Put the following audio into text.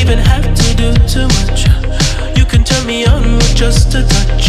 even have to do too much. You can turn me on with just a touch.